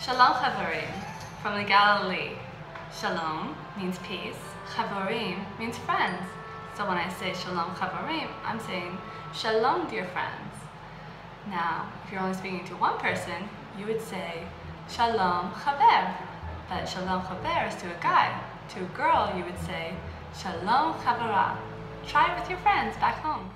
Shalom Chavarim, from the Galilee. Shalom means peace, Chavarim means friends. So when I say Shalom Chavarim, I'm saying Shalom dear friends. Now, if you're only speaking to one person, you would say Shalom Chaver. But Shalom Chaver is to a guy. To a girl, you would say Shalom Chavara. Try it with your friends back home.